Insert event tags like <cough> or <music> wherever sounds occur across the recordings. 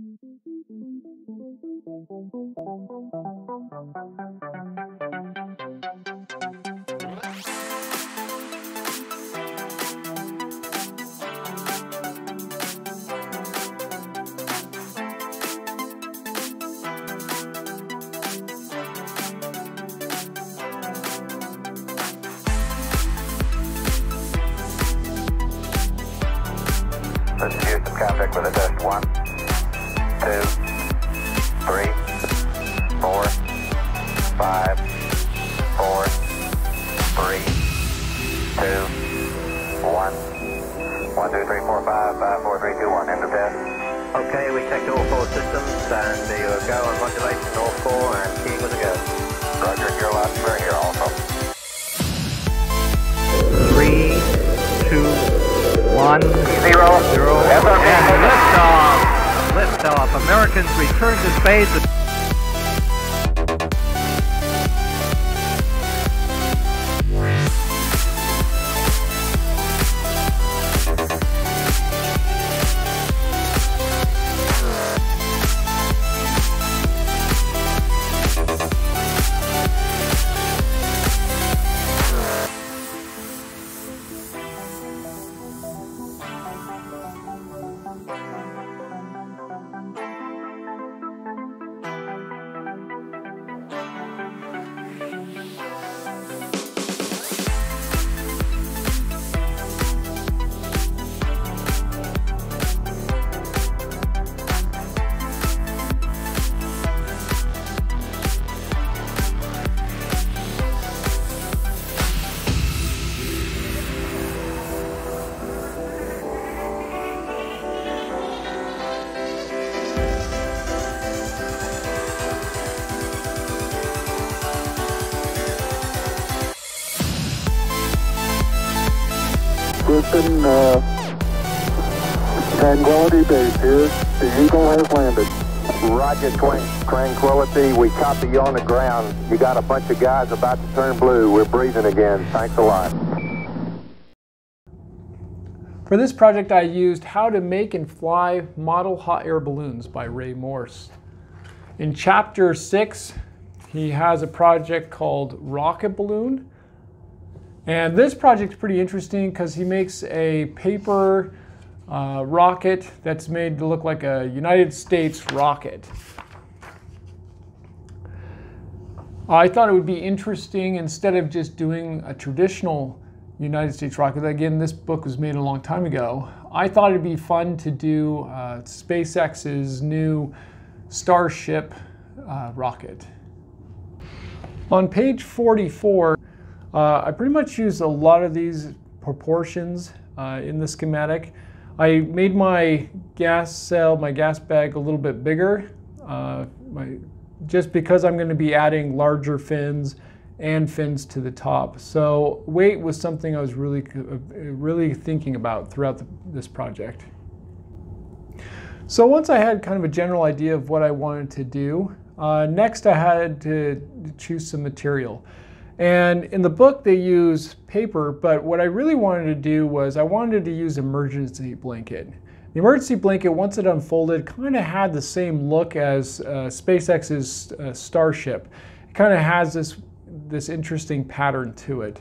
This is Houston, contact with a test. One, two, three, four, five, four, three, two, one. One, two, three, four, five, five, four, three, two, one. End of test. Okay, we checked all four systems and there you go on modulation all four and keying with a go. Roger, you're loud here also. Three, two, one, Zero. Americans return to space. Base here. The Eagle has landed. Roger, Tranquility. We copy you on the ground. You got a bunch of guys about to turn blue. We're breathing again. Thanks a lot. For this project, I used How to Make and Fly Model Hot Air Balloons by Ray Morse. In chapter six, he has a project called Rocket Balloon. And this project's pretty interesting because he makes a paper uh, rocket that's made to look like a United States rocket. I thought it would be interesting instead of just doing a traditional United States rocket. Again, this book was made a long time ago. I thought it'd be fun to do uh, SpaceX's new Starship uh, rocket. On page 44, uh, I pretty much used a lot of these proportions uh, in the schematic. I made my gas cell, my gas bag a little bit bigger, uh, my, just because I'm going to be adding larger fins and fins to the top. So weight was something I was really, really thinking about throughout the, this project. So once I had kind of a general idea of what I wanted to do, uh, next I had to choose some material. And in the book they use paper, but what I really wanted to do was I wanted to use emergency blanket. The emergency blanket, once it unfolded, kind of had the same look as uh, SpaceX's uh, Starship. It kind of has this, this interesting pattern to it.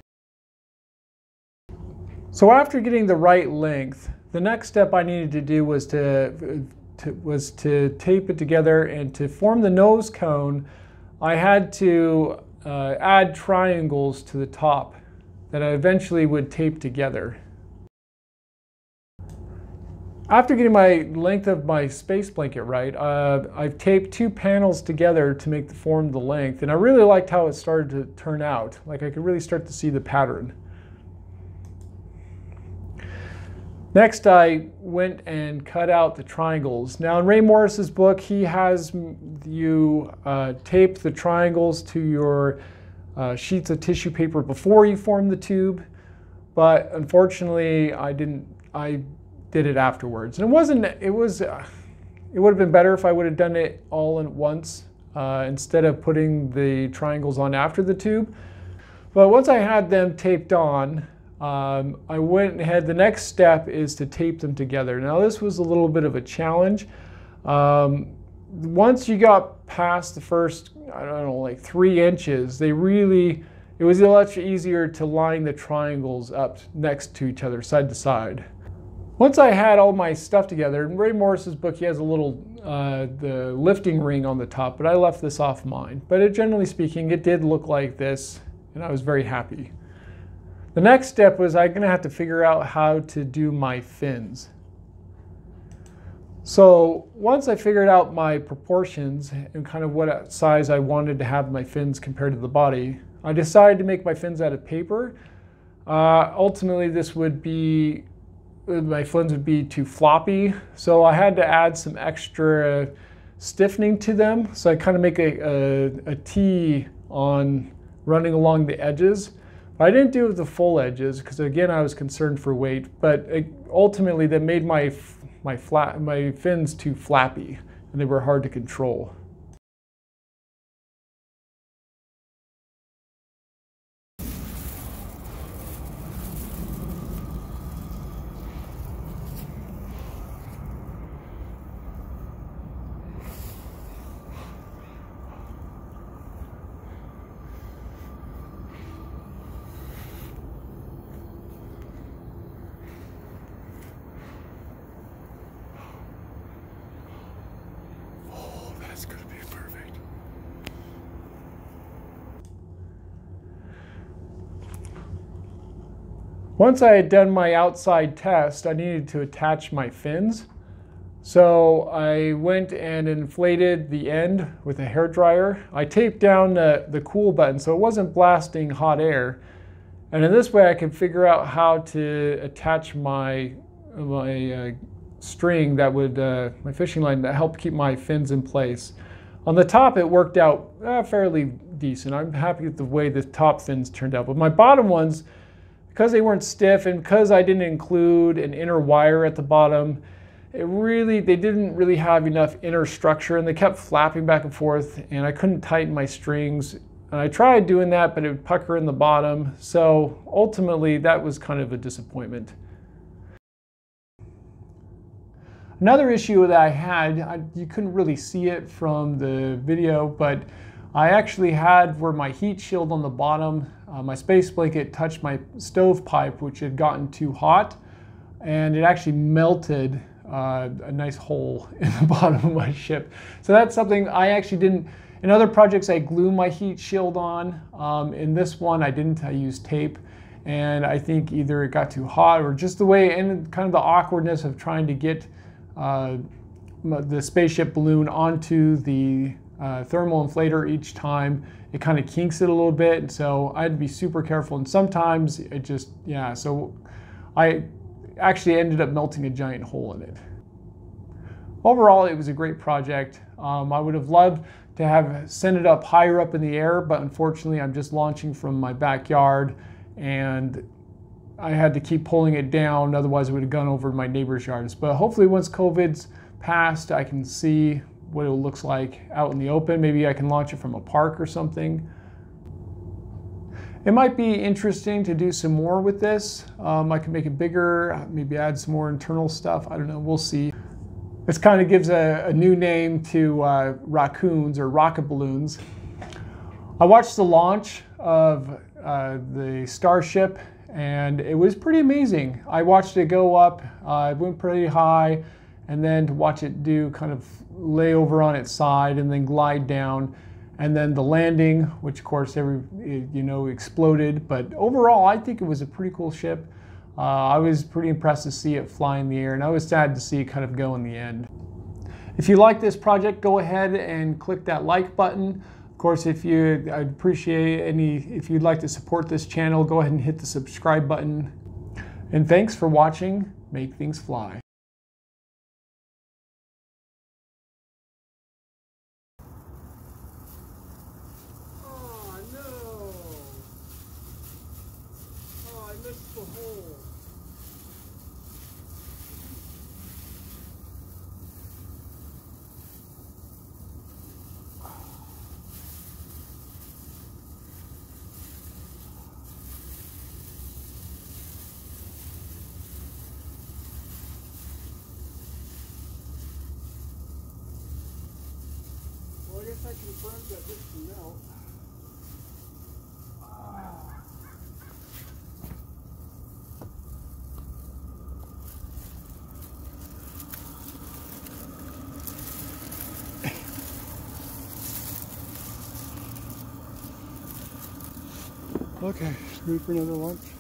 So after getting the right length, the next step I needed to do was to, to, was to tape it together and to form the nose cone, I had to uh, add triangles to the top that I eventually would tape together. After getting my length of my space blanket right, uh, I've taped two panels together to make the form the length, and I really liked how it started to turn out. Like I could really start to see the pattern. Next, I went and cut out the triangles. Now, in Ray Morse's book, he has you uh, tape the triangles to your uh, sheets of tissue paper before you form the tube, but unfortunately, I didn't. I did it afterwards, and it wasn't. It was. Uh, it would have been better if I would have done it all at once uh, instead of putting the triangles on after the tube. But once I had them taped on, um, I went ahead, the next step is to tape them together. Now this was a little bit of a challenge. Um, once you got past the first, I don't know, like three inches, they really, it was much easier to line the triangles up next to each other, side to side. Once I had all my stuff together, in Ray Morse's book, he has a little, uh, the lifting ring on the top, but I left this off mine. But it, generally speaking, it did look like this, and I was very happy. The next step was I'm gonna have to figure out how to do my fins. So once I figured out my proportions and kind of what size I wanted to have my fins compared to the body, I decided to make my fins out of paper. Uh, ultimately, this would be, my fins would be too floppy. So I had to add some extra stiffening to them. So I kind of make a, a, a T on running along the edges. I didn't do the full edges because again, I was concerned for weight, but ultimately that made my my, flat, my fins too flappy and they were hard to control. Gonna be perfect. Once I had done my outside test, I needed to attach my fins. So I went and inflated the end with a hair dryer. I taped down the, the cool button so it wasn't blasting hot air. And in this way I could figure out how to attach my, my uh, string that would, uh, my fishing line that helped keep my fins in place. On the top, it worked out uh, fairly decent. I'm happy with the way the top fins turned out. But my bottom ones, because they weren't stiff and because I didn't include an inner wire at the bottom, it really, they didn't really have enough inner structure and they kept flapping back and forth and I couldn't tighten my strings. And I tried doing that, but it would pucker in the bottom. So ultimately, that was kind of a disappointment. Another issue that I had, I, you couldn't really see it from the video, but I actually had where my heat shield on the bottom, uh, my space blanket touched my stove pipe, which had gotten too hot, and it actually melted uh, a nice hole <laughs> in the bottom of my ship. So that's something I actually didn't, in other projects I glue my heat shield on. Um, in this one I didn't, I used tape. And I think either it got too hot or just the way, and kind of the awkwardness of trying to get the spaceship balloon onto the uh, thermal inflator each time. It kind of kinks it a little bit, so I had to be super careful. And sometimes it just, yeah, so I actually ended up melting a giant hole in it. Overall, it was a great project. Um, I would have loved to have sent it up higher up in the air, but unfortunately, I'm just launching from my backyard and I had to keep pulling it down, otherwise it would have gone over my neighbor's yards. But hopefully once COVID's passed, I can see what it looks like out in the open. Maybe I can launch it from a park or something. It might be interesting to do some more with this. Um, I can make it bigger, maybe add some more internal stuff. I don't know, we'll see. This kind of gives a, a new name to uh, rockoons or rocket balloons. I watched the launch of uh, the Starship and it was pretty amazing. I watched it go up, uh, it went pretty high, and then to watch it do kind of lay over on its side and then glide down, and then the landing, which of course every you know exploded. But overall, I think it was a pretty cool ship. Uh, I was pretty impressed to see it fly in the air, and I was sad to see it kind of go in the end. If you like this project, go ahead and click that like button. Of course, if you I'd appreciate any if you'd like to support this channel, go ahead and hit the subscribe button. And thanks for watching Make Things Fly. Oh no! Oh, I missed the hole. that Okay, ready for another lunch?